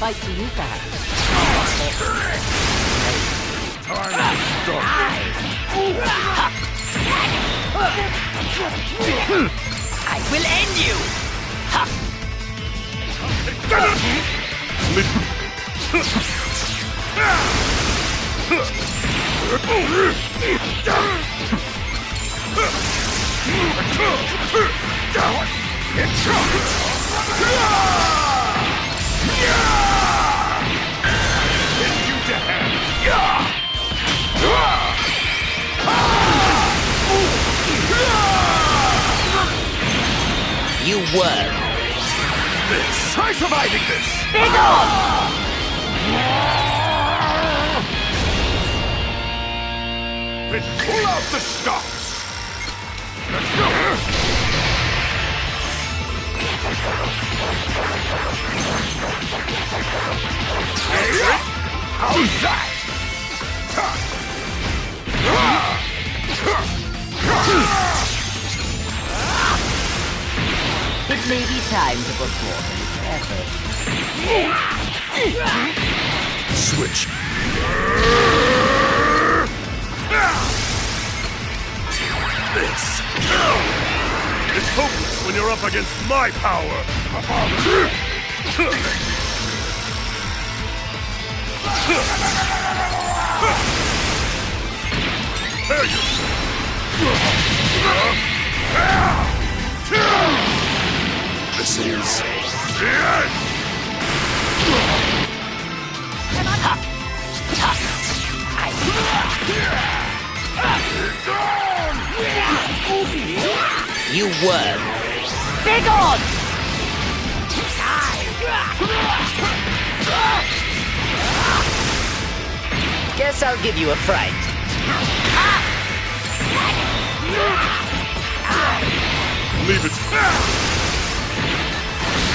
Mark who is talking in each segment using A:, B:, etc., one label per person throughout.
A: fight to you, perhaps.
B: Time to
C: I will end you!
B: you
C: Were.
B: This. Try surviving this.
C: Big on!
B: Then pull out the stops. Let's go. How's that?
A: May be time to put forth an effort.
B: Switch. This. It's hopeless when you're up against my power. You
C: were. Big on! Guess I'll give you a fright.
B: Leave it.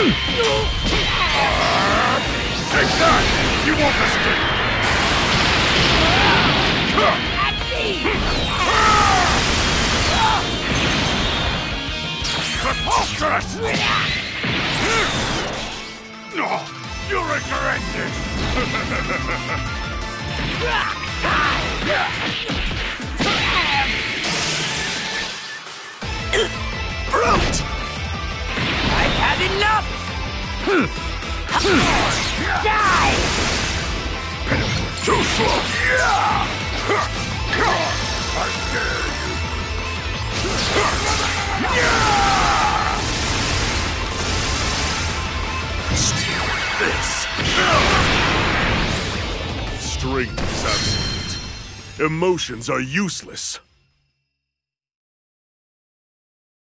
B: Take that! You won't escape! Preposterous! No! You'll regret
C: Die!
B: Too slow! Yeah! I dare you! Steal This! Strength is absolute. Emotions are useless.